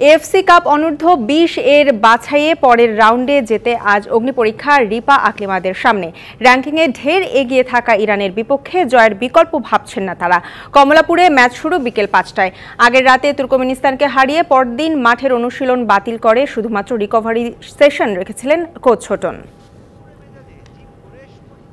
FC cup অনূর্ধ্ব বিশ এর বাছাইয়ে পরের রাউন্ডে যেতে আজ অগ্নিপরীক্ষা রিপা আকলিমাদের সামনে। র্যাঙ্কিংয়ে ঢের এগিয়ে থাকা ইরানের বিপক্ষে জয়ের বিকল্প ভাবছেন না তারা। কমলাপুরে ম্যাচ শুরু বিকেল পাঁচটায়। আগের রাতে তুর্কমেনিস্তানকে হারিয়ে পরদিন মাঠের অনুশীলন বাতিল করে শুধুমাত্র রিকভারি সেশন রেখেছিলেন কোচ ছোটন